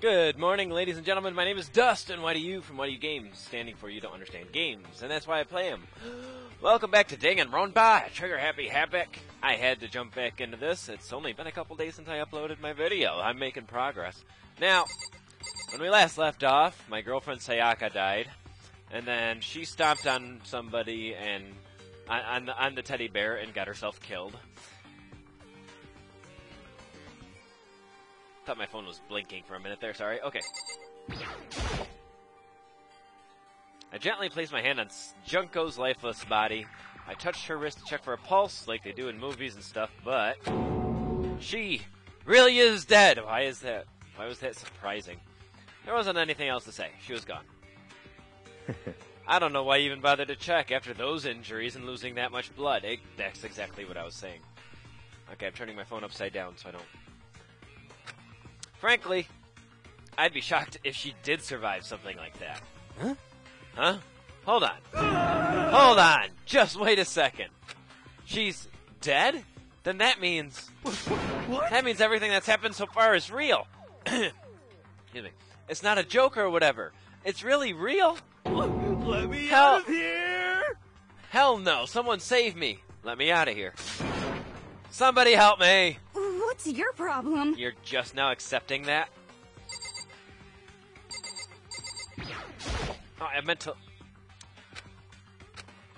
Good morning, ladies and gentlemen. My name is Dustin YDU from you Games, standing for You Don't Understand Games, and that's why I play them. Welcome back to Danganronpa, Trigger Happy Havoc. I had to jump back into this. It's only been a couple days since I uploaded my video. I'm making progress. Now, when we last left off, my girlfriend Sayaka died, and then she stomped on somebody and on, on, the, on the teddy bear and got herself killed. Thought my phone was blinking for a minute there, sorry. Okay. I gently placed my hand on Junko's lifeless body. I touched her wrist to check for a pulse, like they do in movies and stuff, but she really is dead. Why is that? Why was that surprising? There wasn't anything else to say. She was gone. I don't know why I even bothered to check after those injuries and losing that much blood. It, that's exactly what I was saying. Okay, I'm turning my phone upside down so I don't Frankly, I'd be shocked if she did survive something like that. Huh? Huh? Hold on. Hold on. Just wait a second. She's dead? Then that means. What? That means everything that's happened so far is real. Excuse me. It's not a joke or whatever. It's really real. Let me Help. out of here! Hell no. Someone save me. Let me out of here. Somebody help me. What's your problem? You're just now accepting that? Oh, I meant to.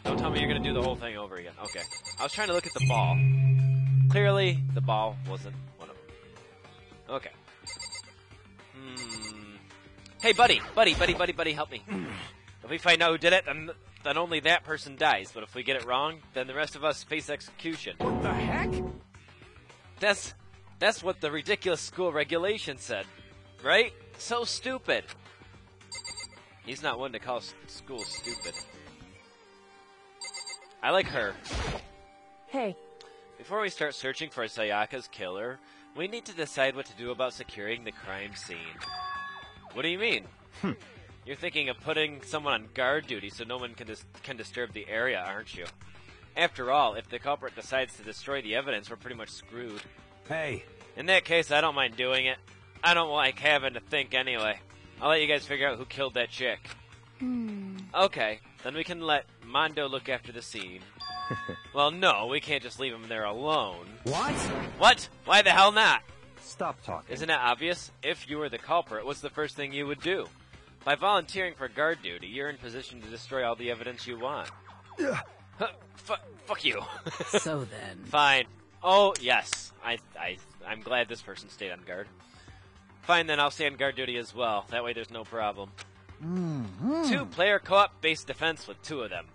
Don't tell me you're gonna do the whole thing over again. Okay. I was trying to look at the ball. Clearly, the ball wasn't one of them. Okay. Hmm. Hey, buddy, buddy, buddy, buddy, buddy, help me. if we find out who did it, then then only that person dies. But if we get it wrong, then the rest of us face execution. What the heck? That's that's what the ridiculous school regulation said, right? So stupid. He's not one to call s- school stupid. I like her. Hey, Before we start searching for Sayaka's killer, we need to decide what to do about securing the crime scene. What do you mean? Hmm. You're thinking of putting someone on guard duty so no one can dis- can disturb the area, aren't you? After all, if the culprit decides to destroy the evidence, we're pretty much screwed. Hey, In that case, I don't mind doing it. I don't like having to think anyway. I'll let you guys figure out who killed that chick. hmm. Okay, then we can let Mondo look after the scene. well, no, we can't just leave him there alone. what? What? Why the hell not? Stop talking. Isn't it obvious? If you were the culprit, what's the first thing you would do? By volunteering for guard duty, you're in position to destroy all the evidence you want. Ugh. Fu- fuck you. So then, Fine. Oh, yes. I, I, I'm glad this person stayed on guard. Fine, then I'll stay on guard duty as well. That way there's no problem. Two player co-op based defense with two of them.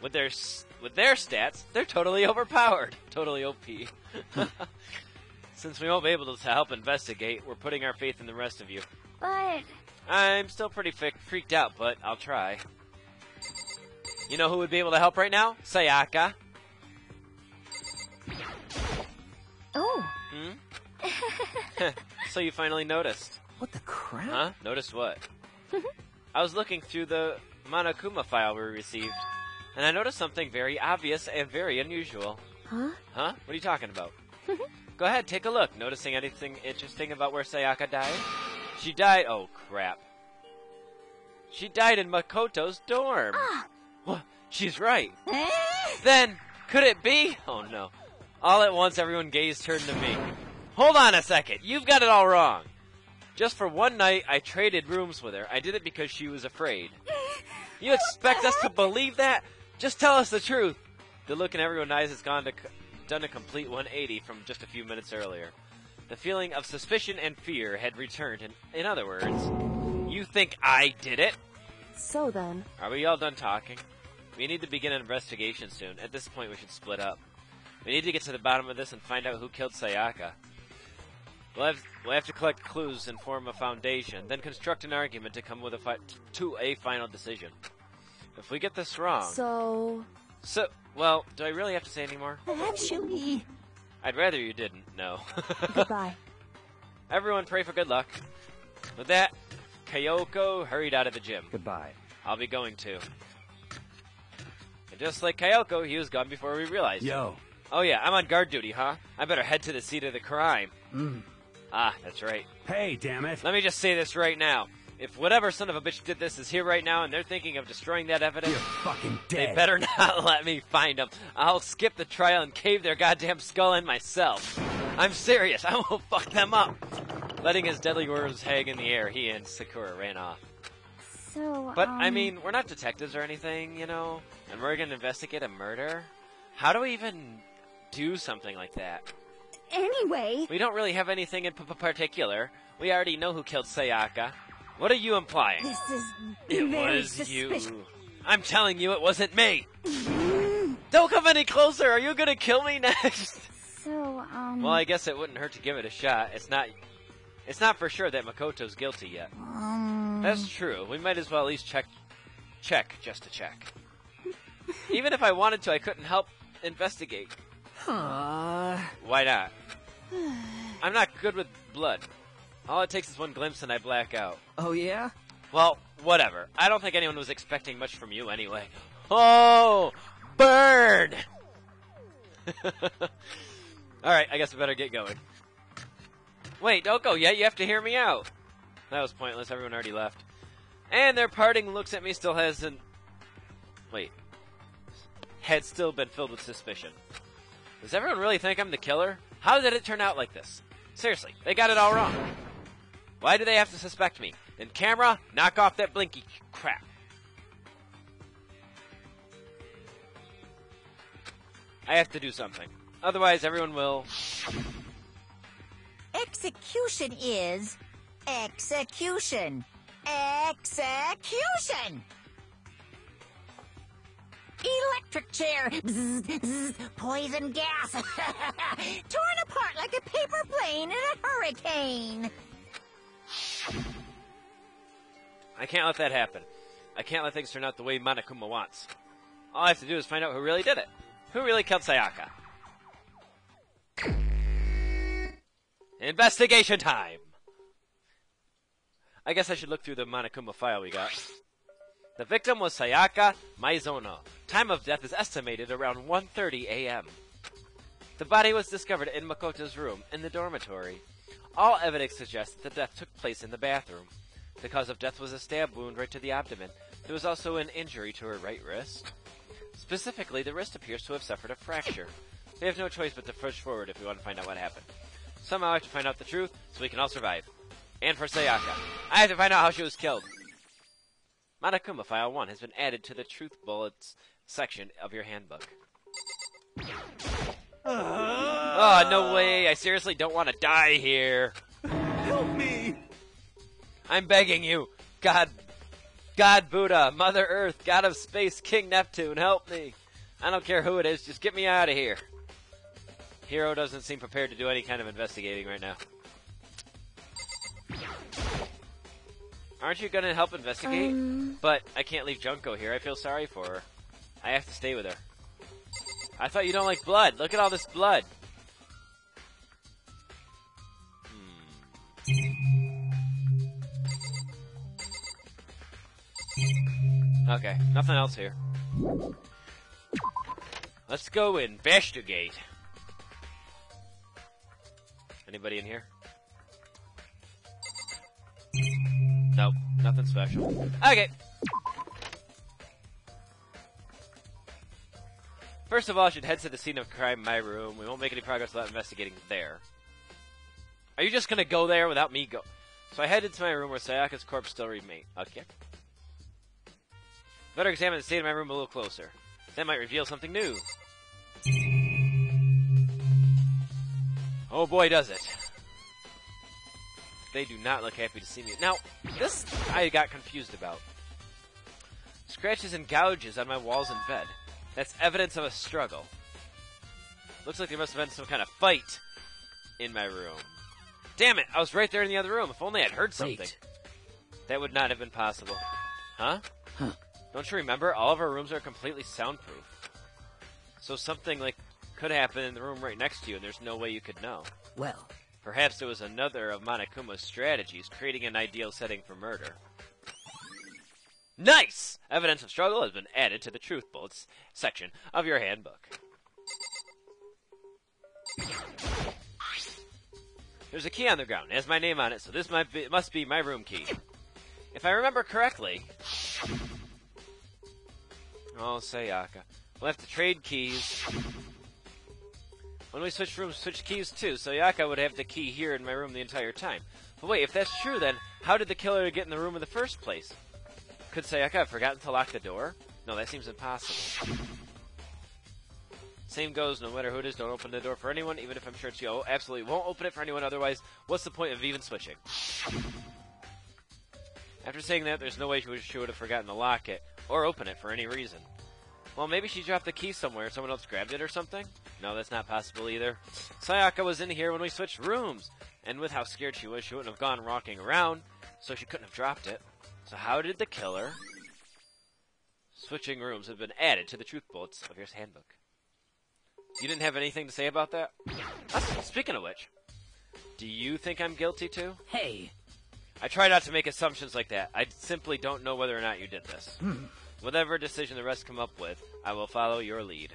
With their with their stats, they're totally overpowered. Totally OP. Since we won't be able to help investigate, we're putting our faith in the rest of you. But I'm still pretty fi- freaked out, but I'll try. You know who would be able to help right now? Sayaka. oh, Hmm? so you finally noticed. what the crap? Huh? Noticed what? I was looking through the Monokuma file we received, and I noticed something very obvious and very unusual. huh? Huh? What are you talking about? Go ahead, take a look. Noticing anything interesting about where Sayaka died? She died. Oh, crap. She died in Makoto's dorm. Ah. What? She's right. Eh? Then, could it be? Oh no. All at once, everyone gazed turned to me. Hold on a second. You've got it all wrong. Just for one night, I traded rooms with her. I did it because she was afraid. You expect us to believe that? Just tell us the truth. The look in everyone's eyes has gone to, done a complete 180 from just a few minutes earlier. The feeling of suspicion and fear had returned. In, in other words, you think I did it? So then, Are we all done talking? We need to begin an investigation soon. At this point, we should split up. We need to get to the bottom of this and find out who killed Sayaka. We'll have, we'll have to collect clues and form a foundation, then construct an argument to come with a fi- to a final decision. If we get this wrong, so so well, do I really have to say any more? actually, I'd rather you didn't. No. goodbye. Everyone, pray for good luck. With that, Kyoko hurried out of the gym. Goodbye. I'll be going too. And just like Kyoko, he was gone before we realized. it. Yo. Oh yeah, I'm on guard duty, huh? I better head to the seat of the crime. Mm. Ah, that's right. Hey, damn it. Let me just say this right now. If whatever son of a bitch did this is here right now and they're thinking of destroying that evidence, You're fucking dead. they better not let me find them. I'll skip the trial and cave their goddamn skull in myself. I'm serious. I will fuck them up. Letting his deadly words hang in the air, he and Sakura ran off. So, But, I um, mean, we're not detectives or anything, you know? And we're gonna investigate a murder? How do we even do something like that? Anyway, We don't really have anything in p- particular. We already know who killed Sayaka. What are you implying? this is It very was suspicious. you. I'm telling you, it wasn't me. Don't come any closer. Are you gonna kill me next? So, um, well, I guess it wouldn't hurt to give it a shot. It's not. It's not for sure that Makoto's guilty yet. um, That's true. We might as well at least check. Check just to check. Even if I wanted to, I couldn't help investigate. Uh, Why not? I'm not good with blood. All it takes is one glimpse and I black out. oh yeah? Well, whatever. I don't think anyone was expecting much from you anyway. Oh, burn! Alright, I guess I better get going. Wait, don't go yet. You have to hear me out. That was pointless. Everyone already left. And their parting looks at me still hasn't. Wait. Had still been filled with suspicion. Does everyone really think I'm the killer? How did it turn out like this? Seriously, they got it all wrong. Why do they have to suspect me? Then camera, knock off that blinky crap. I have to do something. Otherwise, everyone will. Execution is execution. Execution. Electric chair. Bzz, bzz, poison gas. Torn apart like a paper plane in a hurricane. I can't let that happen. I can't let things turn out the way Monokuma wants. All I have to do is find out who really did it. Who really killed Sayaka? Investigation time! I guess I should look through the Monokuma file we got. The victim was Sayaka Maizono. Time of death is estimated around 1.30 a.m. The body was discovered in Makoto's room in the dormitory. All evidence suggests that the death took place in the bathroom. The cause of death was a stab wound right to the abdomen. There was also an injury to her right wrist. Specifically, the wrist appears to have suffered a fracture. We have no choice but to push forward if we want to find out what happened. Somehow I have to find out the truth so we can all survive. And for Sayaka, I have to find out how she was killed. Monokuma File 1 has been added to the Truth Bullets section of your handbook. Oh, no way. I seriously don't want to die here. Help me! I'm begging you. God, God Buddha, Mother Earth, God of Space, King Neptune, help me. I don't care who it is, just get me out of here. Hiro doesn't seem prepared to do any kind of investigating right now. Aren't you gonna help investigate? Um, But I can't leave Junko here. I feel sorry for her. I have to stay with her. I thought you don't like blood. Look at all this blood. Hmm. Okay, nothing else here. Let's go investigate. Anybody in here? Nope, nothing special. Okay. First of all, I should head to the scene of crime my room. We won't make any progress without investigating there. Are you just gonna go there without me go? So I headed to my room where Sayaka's corpse still remained. Okay. Better examine the state of my room a little closer. That might reveal something new. Oh boy, does it. They do not look happy to see me. Now, this I got confused about. Scratches and gouges on my walls and bed. That's evidence of a struggle. Looks like there must have been some kind of fight in my room. Damn it, I was right there in the other room. If only I'd heard something. Wait. That would not have been possible. Huh? Huh. Don't you remember? All of our rooms are completely soundproof. So something like could happen in the room right next to you and there's no way you could know. Well, Perhaps it was another of Monokuma's strategies, creating an ideal setting for murder. Nice! Evidence of struggle has been added to the Truth Bullets section of your handbook. There's a key on the ground. It has my name on it, so this might be, must be my room key. If I remember correctly, oh Sayaka, uh, we'll have to trade keys. When we switch rooms, switch keys too. So Sayaka would have the key here in my room the entire time. But wait, if that's true, then how did the killer get in the room in the first place? Could Sayaka have forgotten to lock the door? No, that seems impossible. Same goes, no matter who it is, don't open the door for anyone, even if I'm sure it's you. Absolutely won't open it for anyone, otherwise, what's the point of even switching? After saying that, there's no way she would, have forgotten to lock it, or open it for any reason. Well, maybe she dropped the key somewhere, someone else grabbed it or something? No, that's not possible either. Sayaka was in here when we switched rooms, and with how scared she was, she wouldn't have gone walking around, so she couldn't have dropped it. So how did the killer... Switching rooms have been added to the truth bullets of your handbook. You didn't have anything to say about that? Uh, speaking of which, do you think I'm guilty too? Hey, I try not to make assumptions like that. I simply don't know whether or not you did this. Whatever decision the rest come up with, I will follow your lead.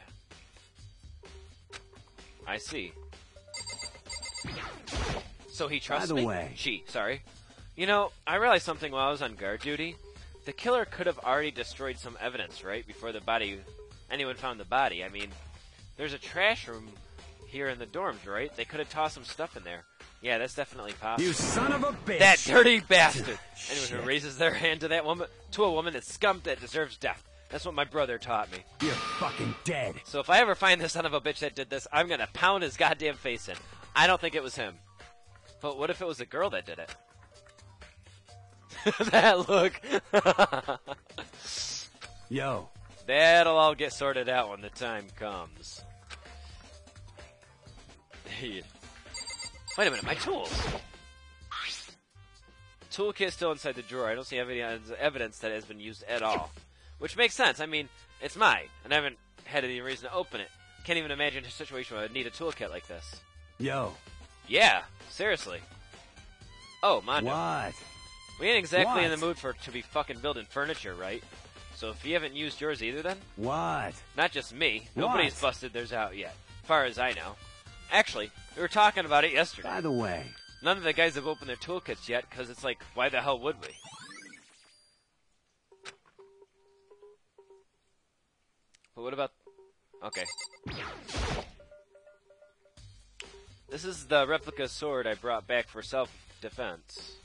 I see. So he trusts me. By the me? way- She, sorry. You know, I realized something while I was on guard duty. The killer could have already destroyed some evidence, right? Before the body, anyone found the body. I mean, there's a trash room here in the dorms, right? They could have tossed some stuff in there. Yeah, that's definitely possible. You son of a bitch! That dirty bastard! Anyone who raises their hand to that woman, to a woman that's scum that deserves death. That's what my brother taught me. You're fucking dead. So if I ever find the son of a bitch that did this, I'm gonna pound his goddamn face in. I don't think it was him. But what if it was a girl that did it? that look. Yo, That'll all get sorted out when the time comes. Wait a minute, my tools! Toolkit's still inside the drawer. I don't see any evidence that it has been used at all. Which makes sense. I mean, it's mine, and I haven't had any reason to open it. Can't even imagine a situation where I'd need a toolkit like this. yo, Yeah, seriously. Oh, Mondo. what? We ain't exactly in the mood for to be fucking building furniture, right? So if you haven't used yours either, then What? not just me. Nobody's busted theirs out yet, far as I know. Actually, we were talking about it yesterday. By the way, None of the guys have opened their toolkits yet, because it's like, why the hell would we? But what about? Okay. This is the replica sword I brought back for self-defense.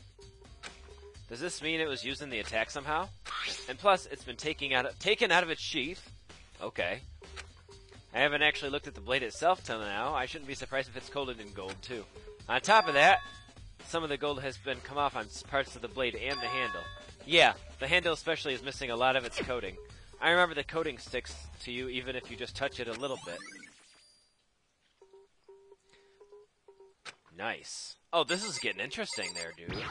Does this mean it was used in the attack somehow? And plus, it's been taken out of, taken out of its sheath. Okay. I haven't actually looked at the blade itself till now. I shouldn't be surprised if it's coated in gold too. On top of that, some of the gold has been come off on parts of the blade and the handle. Yeah, the handle especially is missing a lot of its coating. I remember the coating sticks to you even if you just touch it a little bit. Nice. Oh, this is getting interesting there, dude.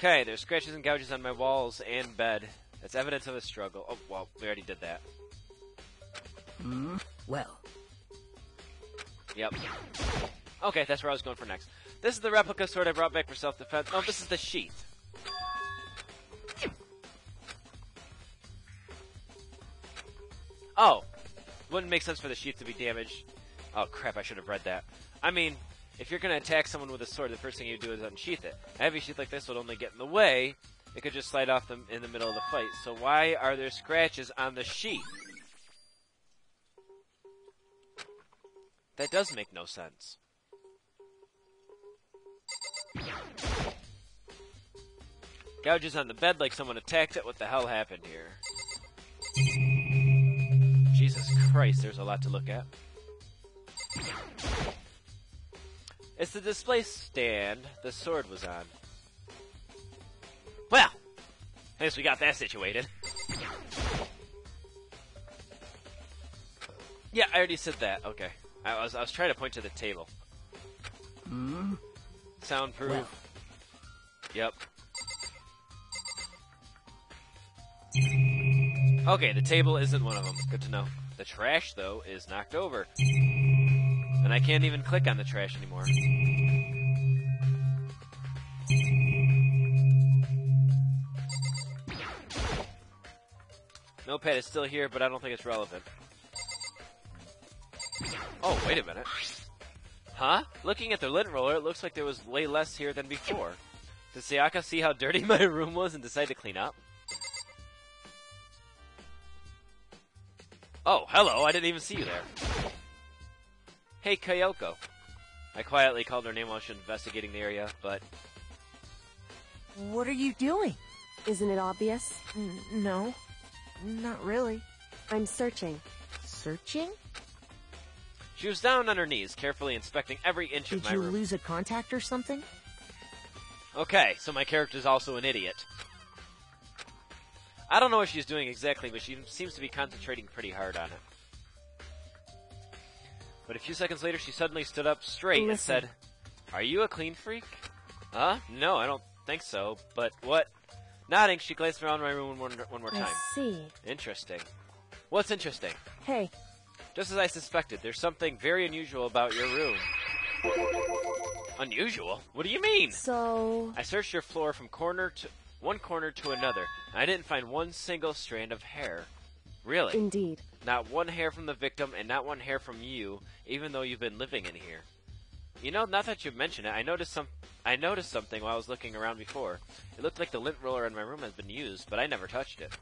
Okay, there's scratches and gouges on my walls and bed. That's evidence of a struggle. Oh, well, we already did that. Hmm, well, Yep. Okay, that's where I was going for next. This is the replica sword I brought back for self-defense. Oh, this is the sheath. Oh, wouldn't make sense for the sheath to be damaged. Oh crap, I should have read that. I mean, if you're gonna attack someone with a sword, the first thing you do is unsheath it. A heavy sheath like this would only get in the way. It could just slide off them in the middle of the fight. So why are there scratches on the sheath? That does make no sense. Gouges on the bed like someone attacked it. What the hell happened here? Jesus Christ, there's a lot to look at. It's the display stand the sword was on. Well, at least we got that situated. Yeah, I already said that. Okay. I was I was trying to point to the table. hmm, Soundproof. well, Yep. Okay, the table isn't one of them. Good to know. The trash, though, is knocked over. And I can't even click on the trash anymore. Notepad is still here, but I don't think it's relevant. Oh, wait a minute. Huh? Looking at the lint roller, it looks like there was way less here than before. Did Sayaka see how dirty my room was and decide to clean up? Oh, hello, I didn't even see you there. Hey, Kyoko. I quietly called her name while she was investigating the area, but What are you doing? Isn't it obvious? N- no. Not really. I'm searching. Searching? she was down on her knees, carefully inspecting every inch Did of my room. Did you lose a contact or something? Okay, so my character's also an idiot. I don't know what she's doing exactly, but she seems to be concentrating pretty hard on it. But a few seconds later, she suddenly stood up straight and said, Are you a clean freak? Huh? No, I don't think so. But what? Nodding, she glanced around my room one, one more time. I see. Interesting. What's interesting? Hey, Just as I suspected, there's something very unusual about your room. Unusual? What do you mean? so I searched your floor from corner to one corner to another, and I didn't find one single strand of hair. Really? indeed. Not one hair from the victim and not one hair from you, even though you've been living in here. You know, now that you mention it, I noticed some I noticed something while I was looking around before. It looked like the lint roller in my room has been used, but I never touched it.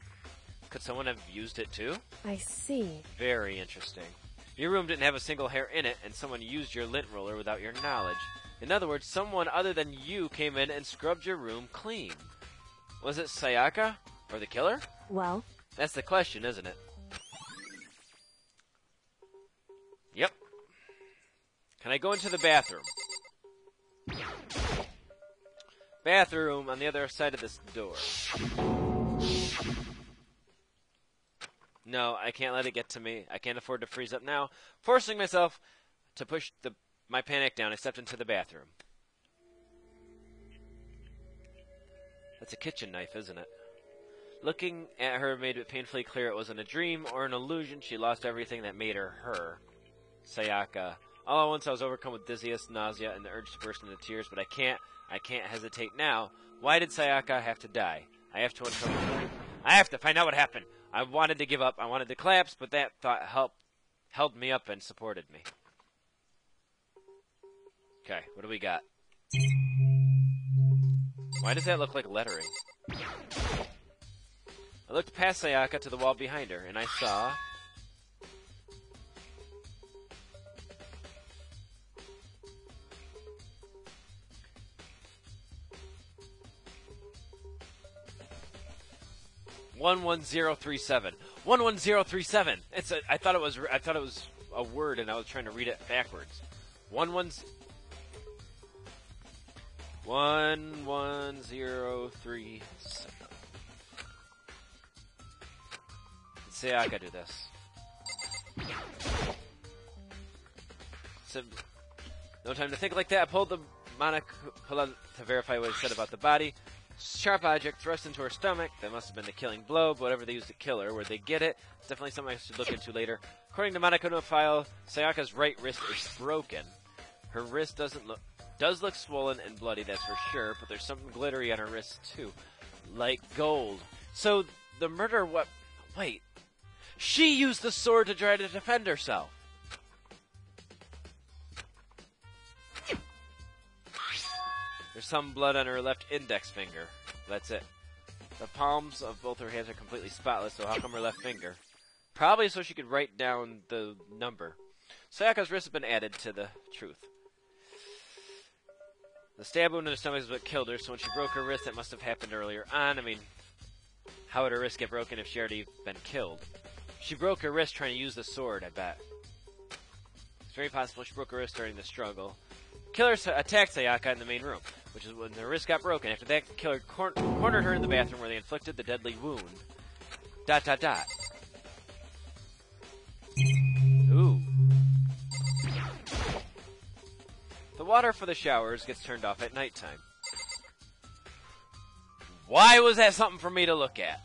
Could someone have used it too? I see. Very interesting. Your room didn't have a single hair in it, and someone used your lint roller without your knowledge. In other words, someone other than you came in and scrubbed your room clean. Was it Sayaka? Or the killer? Well, That's the question, isn't it? Yep. Can I go into the bathroom? Bathroom on the other side of this door. No, I can't let it get to me. I can't afford to freeze up now. Forcing myself to push the my panic down, I stepped into the bathroom. That's a kitchen knife, isn't it? Looking at her made it painfully clear it wasn't a dream or an illusion. She lost everything that made her her. Sayaka. All at once I was overcome with dizziness, nausea, and the urge to burst into tears, but I can't. I can't hesitate now. Why did Sayaka have to die? I have to uncover. I have to find out what happened. I wanted to give up. I wanted to collapse, but that thought helped, held me up and supported me. Okay, what do we got? Why does that look like lettering? I looked past Sayaka to the wall behind her, and I saw. One one zero three seven. One one zero three seven. It's a. I thought it was. I thought it was a word, and I was trying to read it backwards. One one. One one zero three seven. Say I could do this. No time to think like that. I pulled the monocle to verify what it said about the body. Sharp object thrust into her stomach. That must have been the killing blow, but whatever they used to kill her, where they get it, definitely something I should look into later. According to Monokuma file, Sayaka's right wrist is broken. Her wrist doesn't look does look swollen and bloody, that's for sure, but there's something glittery on her wrist too. Like gold. So the murder what wait. She used the sword to try to defend herself. There's some blood on her left index finger. That's it. The palms of both her hands are completely spotless, so how come her left finger? Probably so she could write down the number. Sayaka's wrist has been added to the truth. The stab wound in her stomach is what killed her, so when she broke her wrist, that must have happened earlier on. I mean, how would her wrist get broken if she already been killed? She broke her wrist trying to use the sword, I bet. It's very possible she broke her wrist during the struggle. Killer attacked Sayaka in the main room, which is when the wrist got broken. After that, the killer cor- cornered her in the bathroom where they inflicted the deadly wound. Dot dot dot. Ooh. The water for the showers gets turned off at nighttime. Why was that something for me to look at?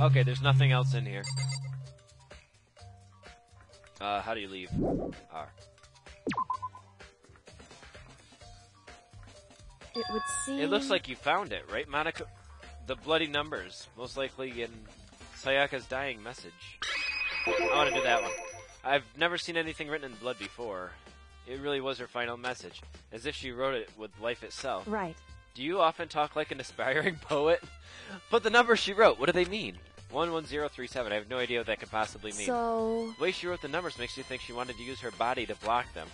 Okay, there's nothing else in here. Uh, how do you leave? R. it would seem. It looks like you found it, right, Monica? the bloody numbers, most likely in Sayaka's dying message. I want to do that one. I've never seen anything written in blood before. It really was her final message, as if she wrote it with life itself. Right. Do you often talk like an aspiring poet? But the numbers she wrote, what do they mean? 11037, I have no idea what that could possibly mean. So, The way she wrote the numbers makes you think she wanted to use her body to block them.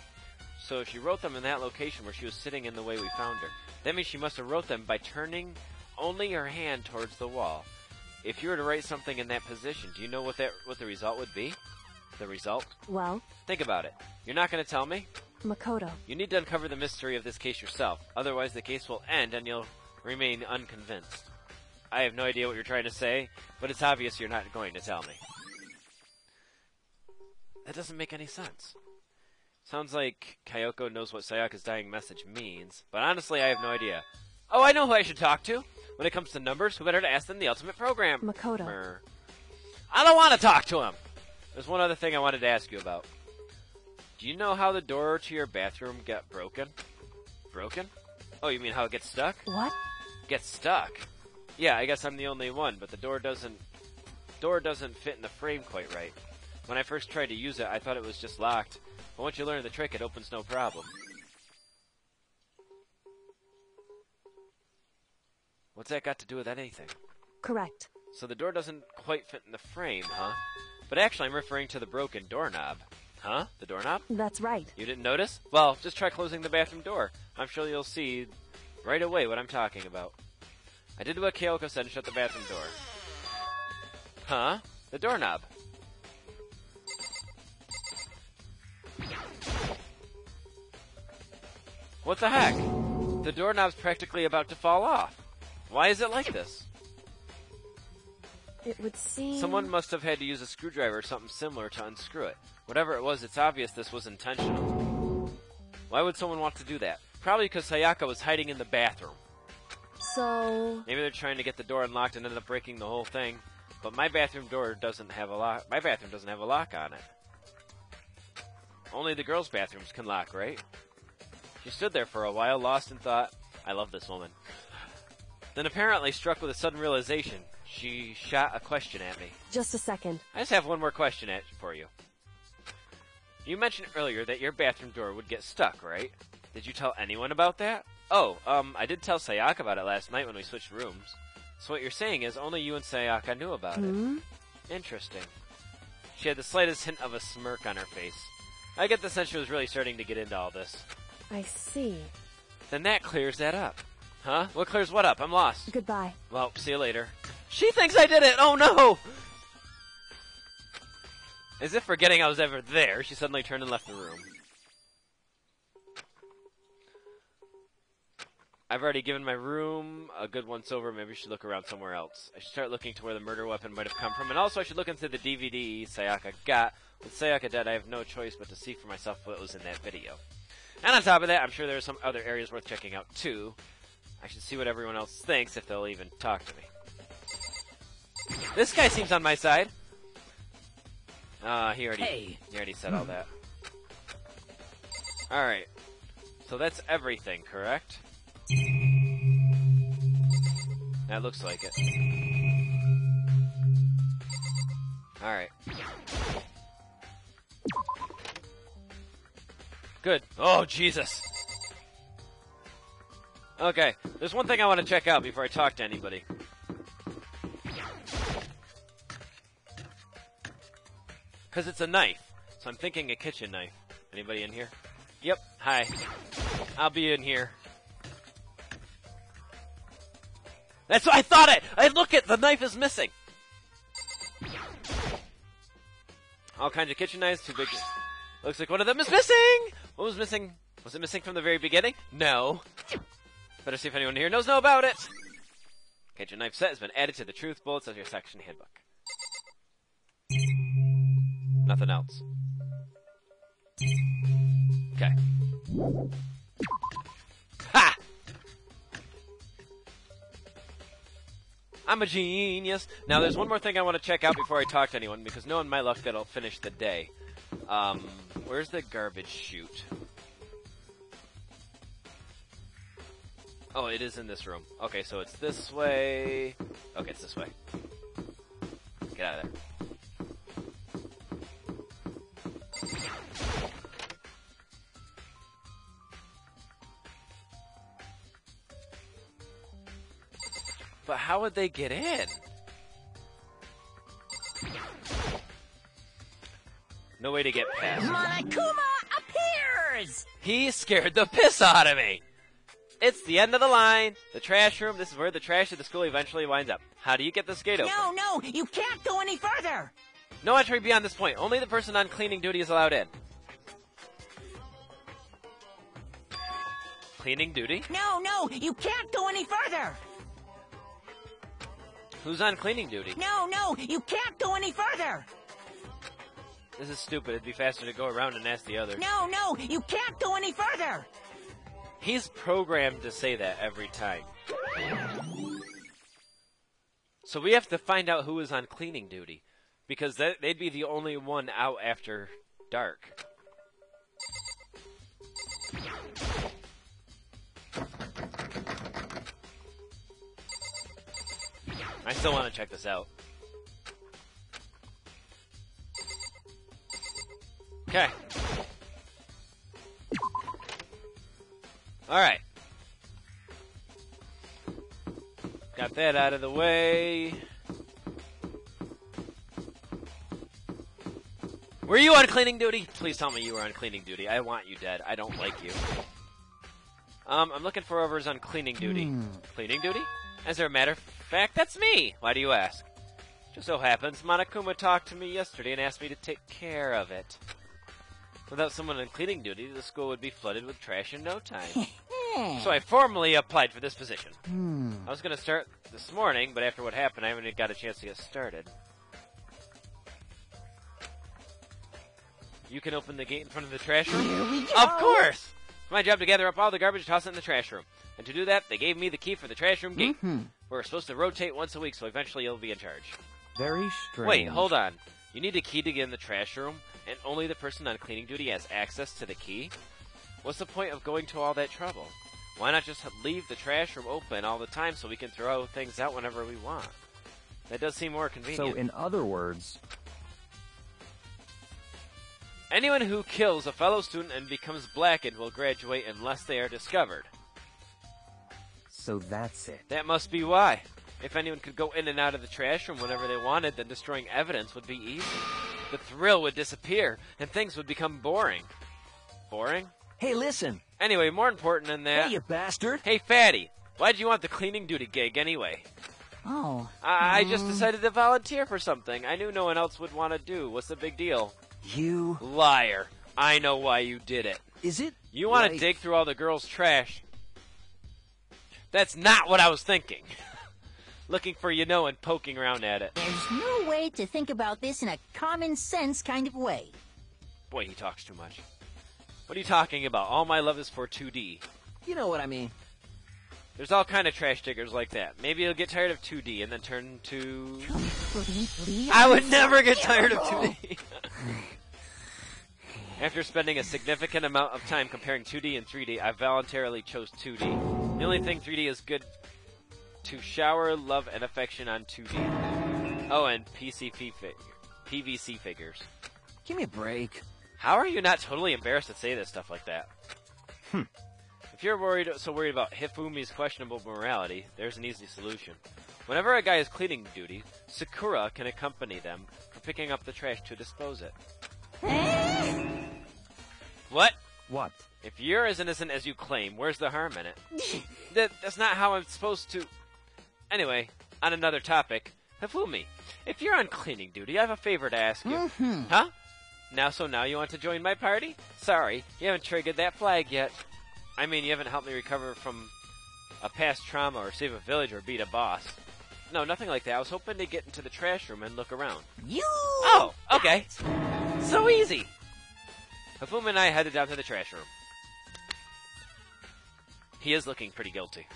So if she wrote them in that location where she was sitting in the way we found her. That means she must have wrote them by turning only her hand towards the wall. If you were to write something in that position, do you know what that what the result would be? The result? well, Think about it. You're not going to tell me? Makoto. You need to uncover the mystery of this case yourself. Otherwise, the case will end and you'll remain unconvinced. I have no idea what you're trying to say, but it's obvious you're not going to tell me. That doesn't make any sense. Sounds like Kyoko knows what Sayaka's dying message means, but honestly, I have no idea. Oh, I know who I should talk to. When it comes to numbers, who better to ask than the ultimate program? Makoto. I don't want to talk to him. There's one other thing I wanted to ask you about. Do you know how the door to your bathroom got broken? Broken? Oh, you mean how it gets stuck? What? Gets stuck. Yeah, I guess I'm the only one, but the door doesn't door doesn't fit in the frame quite right. When I first tried to use it, I thought it was just locked. But once you learn the trick, it opens no problem. What's that got to do with anything? Correct. So the door doesn't quite fit in the frame, huh? But actually, I'm referring to the broken doorknob. Huh? The doorknob? That's right. You didn't notice? Well, just try closing the bathroom door. I'm sure you'll see right away what I'm talking about. I did what Kyoko said and shut the bathroom door. Huh? The doorknob. What the heck? The doorknob's practically about to fall off. Why is it like this? It would seem. Someone must have had to use a screwdriver or something similar to unscrew it. Whatever it was, it's obvious this was intentional. Why would someone want to do that? Probably because Sayaka was hiding in the bathroom. So, Maybe they're trying to get the door unlocked and ended up breaking the whole thing. But my bathroom door doesn't have a lock. My bathroom doesn't have a lock on it. Only the girls' bathrooms can lock, right? She stood there for a while, lost in thought. I love this woman. Then apparently struck with a sudden realization, she shot a question at me. just a second. I just have one more question at, for you. You mentioned earlier that your bathroom door would get stuck, right? Did you tell anyone about that? Oh, um, I did tell Sayaka about it last night when we switched rooms. So what you're saying is only you and Sayaka knew about Hmm? it. Interesting. She had the slightest hint of a smirk on her face. I get the sense she was really starting to get into all this. I see. Then that clears that up. Huh? What clears what up? I'm lost. Goodbye. Well, see you later. She thinks I did it! Oh no! As if forgetting I was ever there, she suddenly turned and left the room. I've already given my room a good once over. Maybe I should look around somewhere else. I should start looking to where the murder weapon might have come from, and also I should look into the DVD Sayaka got. With Sayaka dead, I have no choice but to see for myself what was in that video. And on top of that, I'm sure there are some other areas worth checking out too. I should see what everyone else thinks if they'll even talk to me. This guy seems on my side. Uh, he already Hey. he already said all that. All right. So that's everything, correct? That looks like it. All right. Good. Oh, Jesus. Okay, there's one thing I want to check out before I talk to anybody. Because it's a knife. So I'm thinking a kitchen knife. Anybody in here? Yep. Hi. I'll be in here. That's what I thought it! I look at The knife is missing! All kinds of kitchen knives, too big. Looks like one of them is missing! What was missing? Was it missing from the very beginning? No. Better see if anyone here knows know about it. Kitchen knife set has been added to the truth bullets of your section handbook. Nothing else. Okay. Ha! I'm a genius. Now, there's one more thing I want to check out before I talk to anyone, because knowing my luck, that'll finish the day. Um, where's the garbage chute? Oh, it is in this room. Okay, so it's this way. Okay, it's this way. Get out of there. How would they get in? No way to get past. Monokuma appears! He scared the piss out of me. It's the end of the line. The trash room. This is where the trash of the school eventually winds up. How do you get this gate open? No, no, you can't go any further! No entry beyond this point. Only the person on cleaning duty is allowed in. Cleaning duty? No, no, you can't go any further! Who's on cleaning duty? No, no, you can't go any further! This is stupid. It'd be faster to go around and ask the other. No, no, you can't go any further! He's programmed to say that every time. So we have to find out who is on cleaning duty. Because they'd be the only one out after dark. I still want to check this out. Okay. Alright. Got that out of the way. Were you on cleaning duty? Please tell me you were on cleaning duty. I want you dead. I don't like you. Um, I'm looking for whoever's on cleaning duty. Cleaning duty? As a matter of fact, that's me. Why do you ask? Just so happens, Monokuma talked to me yesterday and asked me to take care of it. Without someone on cleaning duty, the school would be flooded with trash in no time. so I formally applied for this position. Hmm. I was going to start this morning, but after what happened, I haven't even got a chance to get started. You can open the gate in front of the trash room? Here we go! Of course! It's my job to gather up all the garbage and toss it in the trash room. And to do that, they gave me the key for the trash room gate. Mm-hmm. We're supposed to rotate once a week, so eventually you'll be in charge. Very strange. Wait, hold on. You need a key to get in the trash room, and only the person on cleaning duty has access to the key? What's the point of going to all that trouble? Why not just leave the trash room open all the time so we can throw things out whenever we want? That does seem more convenient. So, in other words, Anyone who kills a fellow student and becomes blackened will graduate unless they are discovered. So that's it. That must be why. If anyone could go in and out of the trash room whenever they wanted, then destroying evidence would be easy. The thrill would disappear, and things would become boring. Boring? Hey, listen. Anyway, more important than that. Hey, you bastard. Hey, Fatty, why'd you want the cleaning duty gig anyway? Oh, I, I just mm. decided to volunteer for something I knew no one else would want to do. What's the big deal? You. Liar. I know why you did it. Is it? You want to like- dig through all the girls' trash? That's not what I was thinking. Looking for you know and poking around at it. there's no way to think about this in a common sense kind of way. Boy, he talks too much. What are you talking about? All my love is for 2D. You know what I mean. There's all kind of trash diggers like that. Maybe you'll get tired of 2D and then turn to. I would never get tired of 2D. After spending a significant amount of time comparing 2D and 3D, I voluntarily chose 2D. The only thing 3D is good to shower love and affection on 2D. Oh, and PCP fig- PVC figures. Give me a break. How are you not totally embarrassed to say this stuff like that? Hmm. If you're worried, so worried about Hifumi's questionable morality, there's an easy solution. Whenever a guy is cleaning duty, Sakura can accompany them for picking up the trash to dispose it. What? What? If you're as innocent as you claim, where's the harm in it? that, that's not how I'm supposed to. Anyway, on another topic, Hifumi, if you're on cleaning duty, I have a favor to ask you. Mm-hmm. Huh? Now, so now you want to join my party? Sorry, you haven't triggered that flag yet. I mean, you haven't helped me recover from a past trauma or save a village or beat a boss. No, nothing like that. I was hoping to get into the trash room and look around. You. Oh, okay. So easy. Hifumi and I headed down to the trash room. He is looking pretty guilty.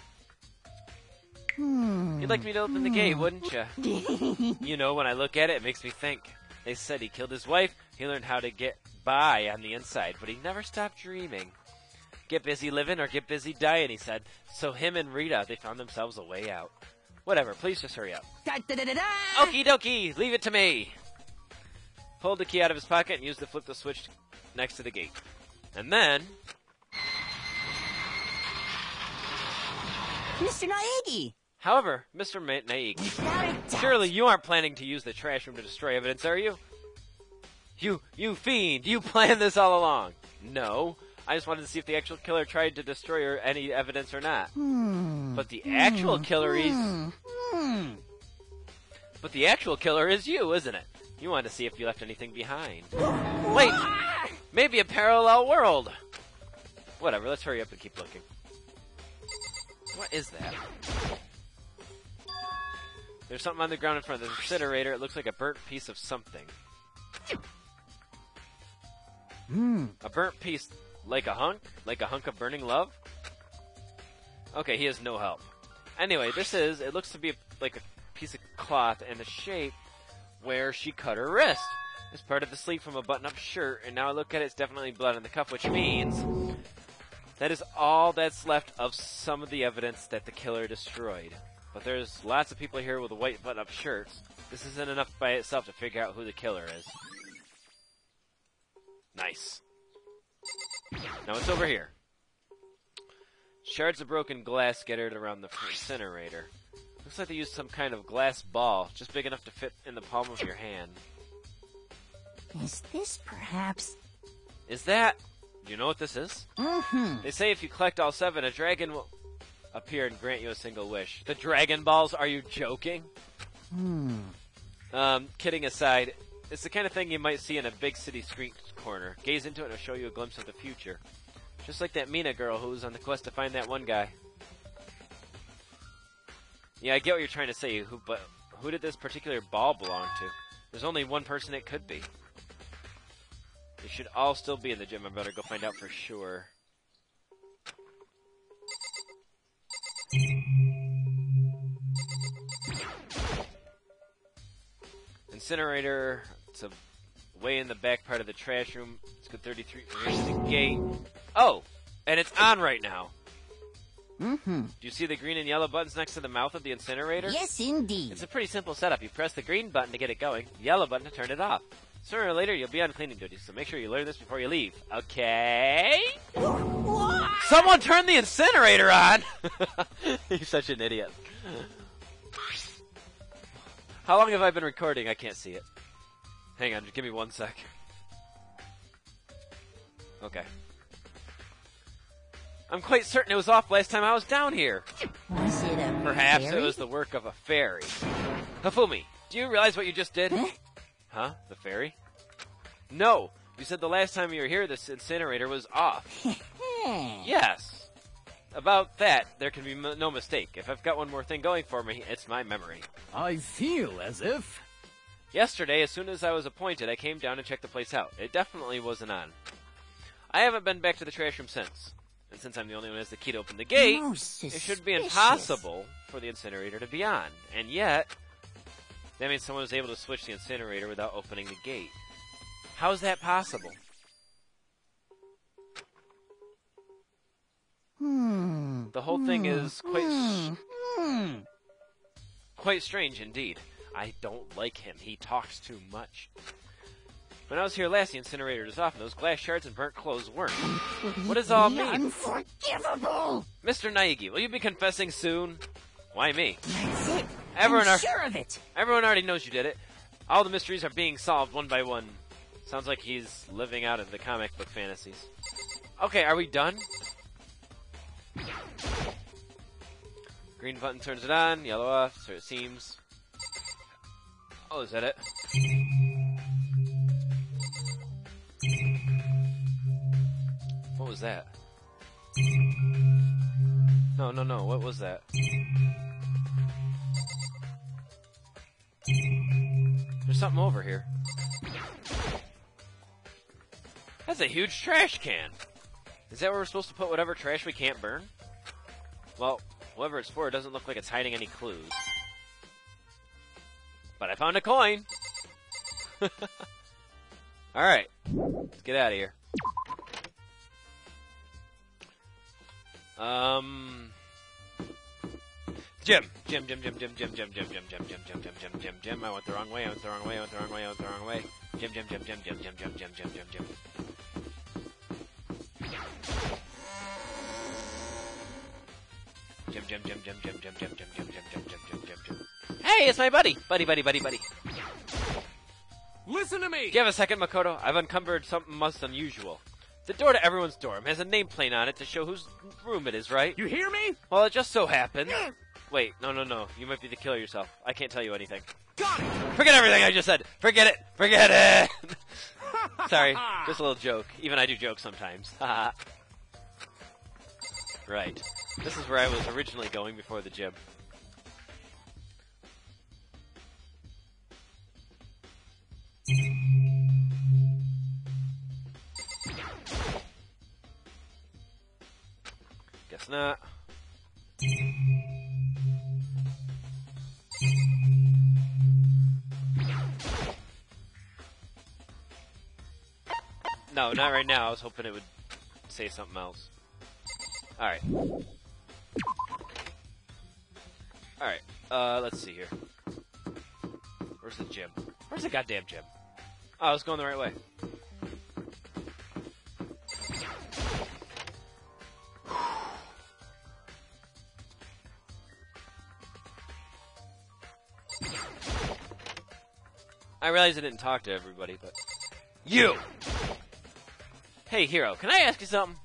Hmm. You'd like me to open the gate, wouldn't you? you know, when I look at it, it makes me think. They said he killed his wife, he learned how to get by on the inside, but he never stopped dreaming. Get busy living or get busy dying, he said. So him and Rita, they found themselves a way out. Whatever, please just hurry up. Da, da, da, da, da. Okie dokie, leave it to me. Pulled the key out of his pocket and used to flip the switch next to the gate. And then, Mr. Naegi. however, Mr. Ma- Naik, Without a doubt. surely you aren't planning to use the trash room to destroy evidence, are you? You, you fiend, you planned this all along. No, I just wanted to see if the actual killer tried to destroy any evidence or not. Hmm. But the actual hmm. killer is, hmm. hmm. but the actual killer is you, isn't it? You wanted to see if you left anything behind. Wait, maybe a parallel world. Whatever, let's hurry up and keep looking. What is that? There's something on the ground in front of the incinerator. It looks like a burnt piece of something. Hmm. A burnt piece, like a hunk? Like a hunk of burning love? Okay, he has no help. Anyway, this is, it looks to be like a piece of cloth and the shape where she cut her wrist. It's part of the sleeve from a button-up shirt, and now I look at it, it's definitely blood on the cuff, which means that is all that's left of some of the evidence that the killer destroyed. But there's lots of people here with white button-up shirts. This isn't enough by itself to figure out who the killer is. Nice. Now it's over here. Shards of broken glass scattered around the incinerator. Looks like they used some kind of glass ball, just big enough to fit in the palm of your hand. Is this perhaps? Is that? You know what this is? Mm-hmm. They say if you collect all seven, a dragon will appear and grant you a single wish. The Dragon Balls? Are you joking? Hmm. Um, kidding aside, it's the kind of thing you might see in a big city street corner. Gaze into it and it'll show you a glimpse of the future. Just like that Mina girl who was on the quest to find that one guy. Yeah, I get what you're trying to say, who, but who did this particular ball belong to? There's only one person it could be. They should all still be in the gym. I better go find out for sure. Incinerator. It's a way in the back part of the trash room. It's good 33 here's the gate. Oh, and it's on right now. Mm-hmm. Do you see the green and yellow buttons next to the mouth of the incinerator? Yes, indeed. It's a pretty simple setup. You press the green button to get it going, yellow button to turn it off. Sooner or later, you'll be on cleaning duty, so make sure you learn this before you leave. Okay? Someone turn the incinerator on! You're such an idiot. How long have I been recording? I can't see it. Hang on, just give me one sec. Okay. I'm quite certain it was off last time I was down here. Was it a Perhaps it was the work of a fairy. Hifumi, do you realize what you just did? Huh? The fairy? No! You said the last time you were here, this incinerator was off. Hmm. Yes! About that, there can be m- no mistake. If I've got one more thing going for me, it's my memory. I feel as if. Yesterday, as soon as I was appointed, I came down and checked the place out. It definitely wasn't on. I haven't been back to the trash room since. And since I'm the only one who has the key to open the gate, it should be impossible for the incinerator to be on. And yet, that means someone was able to switch the incinerator without opening the gate. How is that possible? Hmm. The whole thing is quite s- Hmm. quite strange indeed. I don't like him. He talks too much. When I was here last, the incinerator was off, and those glass shards and burnt clothes weren't. What does all mean? Unforgivable. Mr. Naegi, will you be confessing soon? Why me? That's it. Everyone are- sure of it. Everyone already knows you did it. All the mysteries are being solved one by one. Sounds like he's living out of the comic book fantasies. Okay, are we done? Green button turns it on, yellow off, so it seems. Oh, is that it? What was that? No, no, no, what was that? Something over here. That's a huge trash can. Is that where we're supposed to put whatever trash we can't burn? Well, whoever it's for doesn't look like it's hiding any clues. But I found a coin! Alright, let's get out of here. Um. Jim. Jim, Jim, Jim, Jim, Jim, Jim, Jim, Jim, Jim, Jim, Jim, Jim, Jim, Jim, Jim. I went the wrong way. I went the wrong way. I went the wrong way. I went the wrong way. Jim, Jim, Jim, Jim, Jim, Jim, Jim, Jim, Jim, Jim, Jim. Jim, Jim, Jim, Jim, Jim, Jim, Jim, Jim, Jim, Jim, Jim, Jim, Jim, Jim, Jim. Hey, it's my buddy, buddy, buddy, buddy, buddy. Listen to me! Do you have a second, Makoto? I've uncovered something most unusual. The door to everyone's dorm has a nameplate on it to show whose room it is, right? You hear me? Well, it just so happens. Wait, no, no, no. You might be the killer yourself. I can't tell you anything. Got it! Forget everything I just said. Forget it. Forget it. Sorry, just a little joke. Even I do jokes sometimes. Right. This is where I was originally going before the gym. Guess not. No, not right now. I was hoping it would say something else. Alright. Alright, uh, let's see here. Where's the gym? Where's the goddamn gym? Oh, I was going the right way. I realize I didn't talk to everybody, but. You! Hey, Hiro, can I ask you something?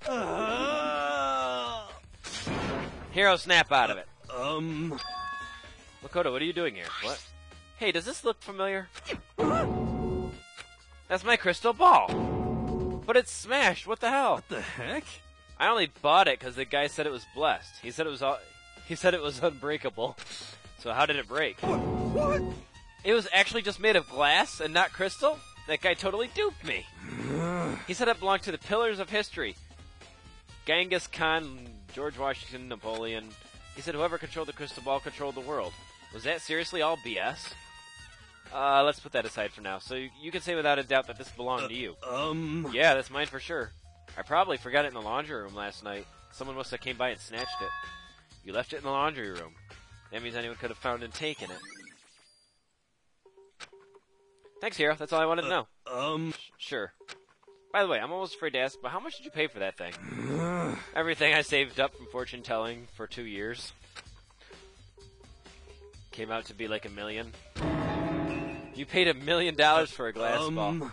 Hiro, snap out of it. Um. Makoto, what are you doing here? What? Hey, does this look familiar? That's my crystal ball. But it's smashed. What the hell? What the heck? I only bought it because the guy said it was blessed. He said it was all, he said it was unbreakable. So how did it break? What? What? It was actually just made of glass and not crystal. That guy totally duped me. He said it belonged to the pillars of history. Genghis Khan, George Washington, Napoleon. He said whoever controlled the crystal ball controlled the world. Was that seriously all BS? Uh, let's put that aside for now. So you, you can say without a doubt that this belonged to you. Um. Yeah, that's mine for sure. I probably forgot it in the laundry room last night. Someone must have came by and snatched it. You left it in the laundry room. That means anyone could have found and taken it. Thanks, Hiro. That's all I wanted to know. Um. Sure. By the way, I'm almost afraid to ask, but how much did you pay for that thing? Everything I saved up from fortune telling for two years. Came out to be like a million. You paid a million dollars for a glass ball. Um.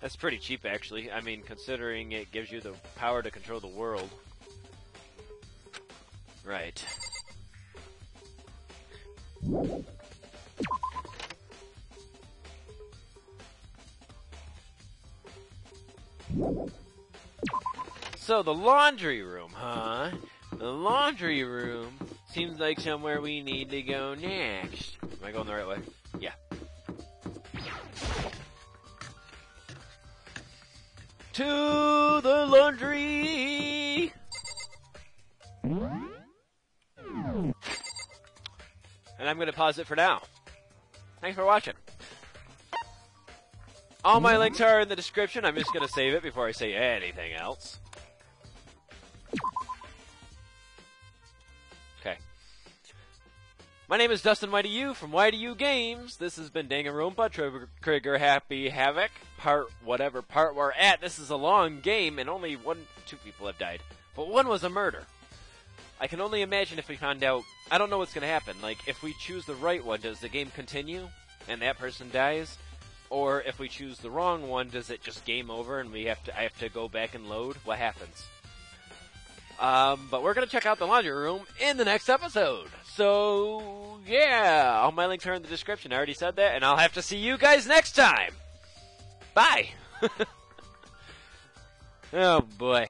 That's pretty cheap, actually. I mean, considering it gives you the power to control the world. Right. So, the laundry room, huh? The laundry room seems like somewhere we need to go next. Am I going the right way? Yeah. to the laundry. And I'm going to pause it for now. Thanks for watching. All my links are in the description. I'm just going to save it before I say anything else. Okay. My name is Dustin YDU from YDU Games. This has been Danganronpa Trigger, Happy Havoc, part whatever part we're at. This is a long game, and only one, two people have died. But one was a murder. I can only imagine if we found out. I don't know what's going to happen. Like, if we choose the right one, does the game continue and that person dies? Or if we choose the wrong one, does it just game over and we have to? I have to go back and load. What happens? Um, but we're gonna check out the laundry room in the next episode. So yeah, all my links are in the description. I already said that, and I'll have to see you guys next time. Bye. oh boy.